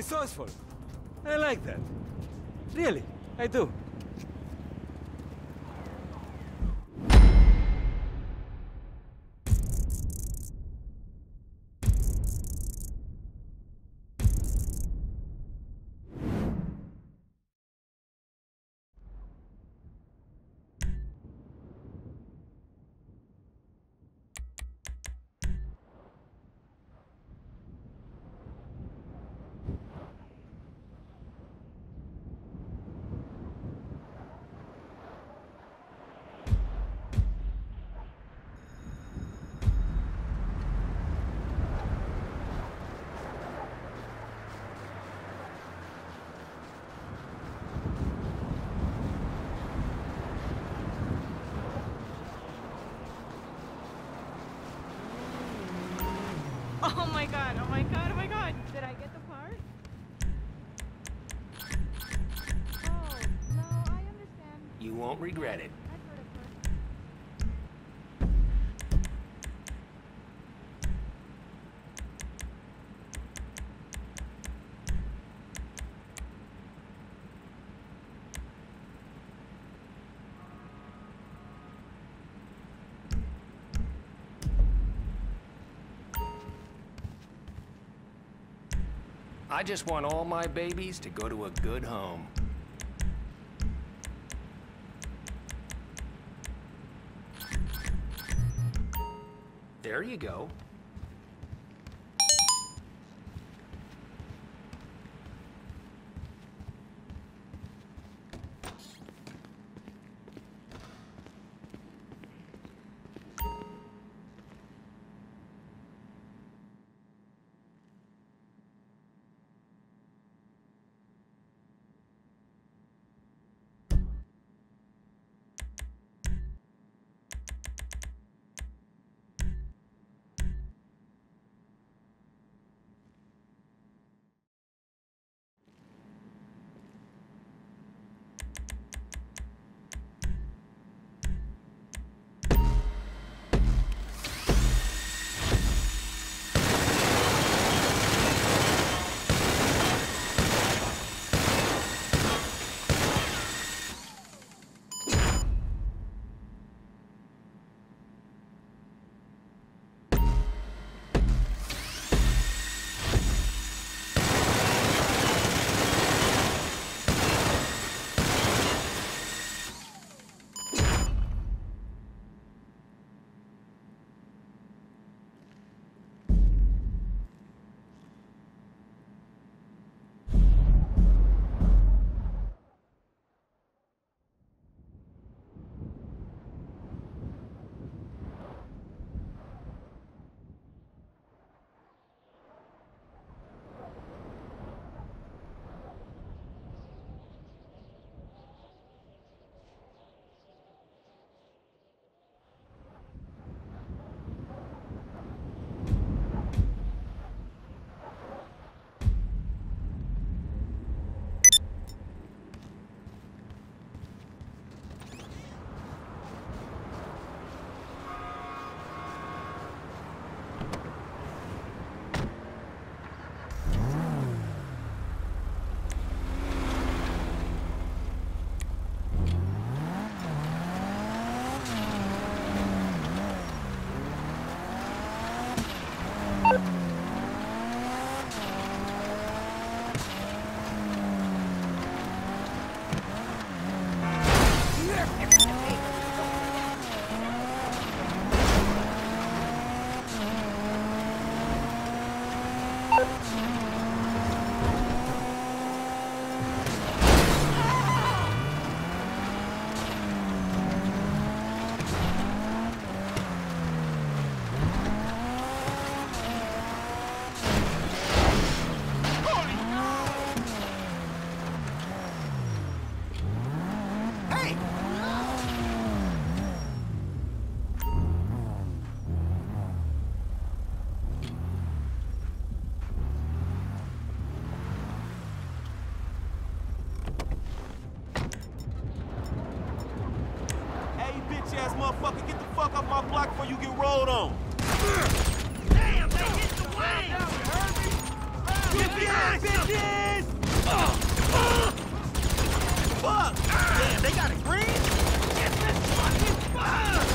resourceful. I like that. Really, I do. Oh my god, oh my god, oh my god. Did I get the part? Oh, no, I understand. You won't regret it. I just want all my babies to go to a good home. There you go. bitch ass motherfucker. Get the fuck off my block before you get rolled on. Damn, they hit the way Get behind, bitches! Uh. Fuck! Damn, they got a green? Get this fucking fuck!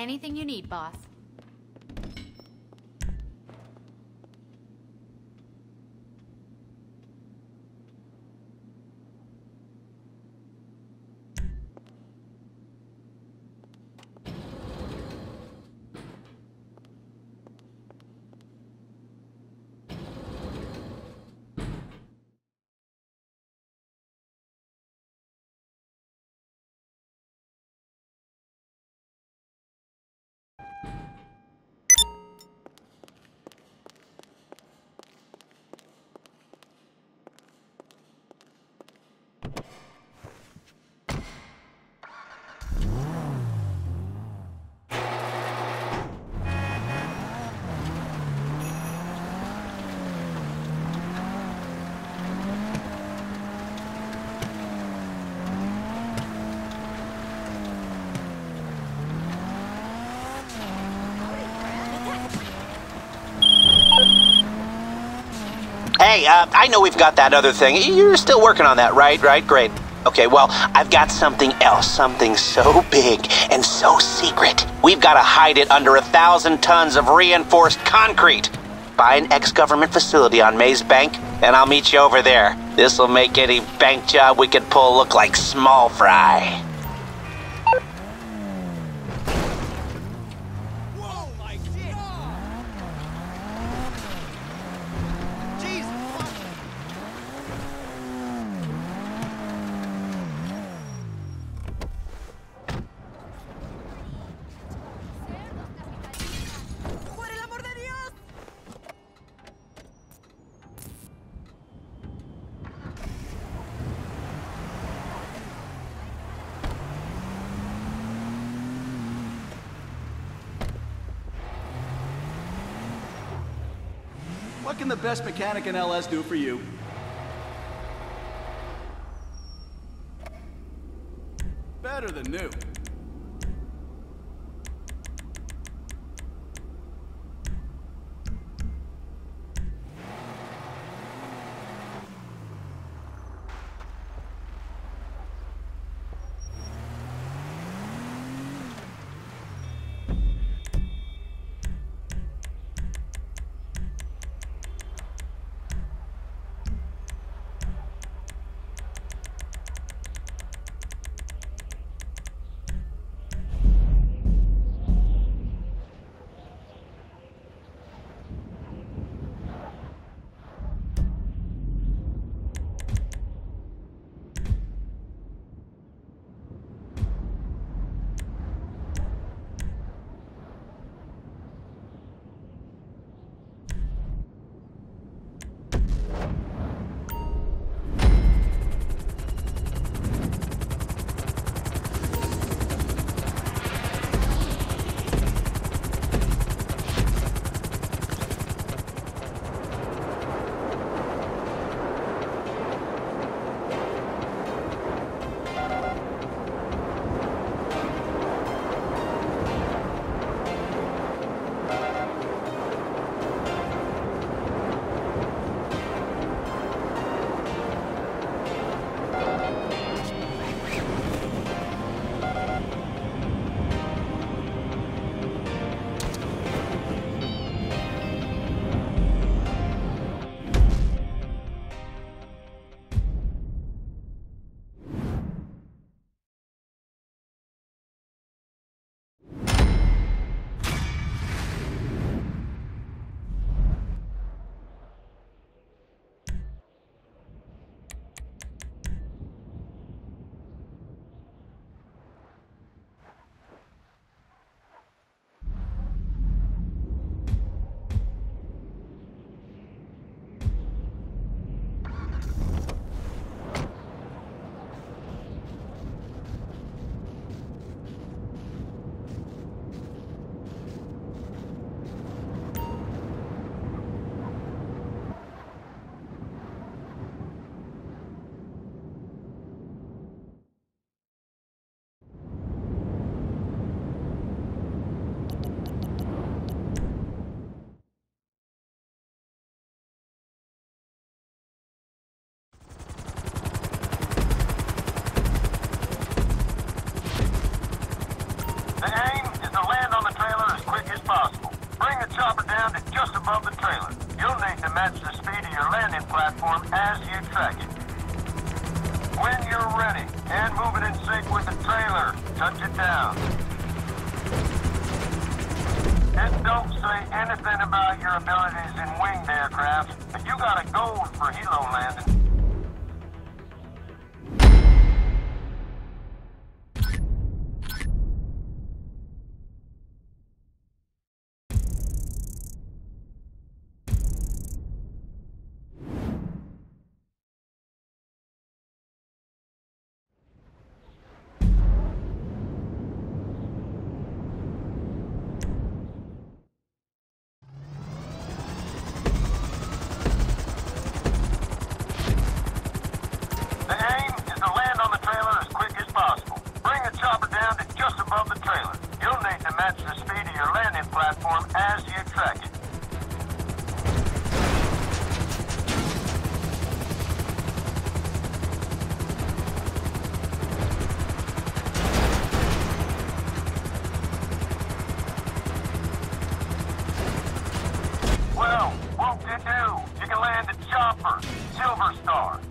Anything you need, boss. Hey, uh, I know we've got that other thing. You're still working on that, right? Right? Great. Okay, well, I've got something else. Something so big and so secret. We've got to hide it under a thousand tons of reinforced concrete. Buy an ex-government facility on Mays Bank, and I'll meet you over there. This'll make any bank job we could pull look like small fry. What can the best mechanic in LS do for you? Better than new. The aim is to land on the trailer as quick as possible. Bring the chopper down to just above the trailer. You'll need to match the speed of your landing platform as you track it. When you're ready, and move it in sync with the trailer, touch it down. And don't say anything about your abilities in winged aircraft, but you got a gold for helo landing. Well,